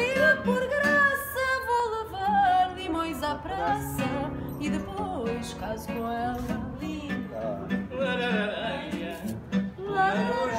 dia por graça vou levar limões à praça e depois caso com ela. Linda. Ah.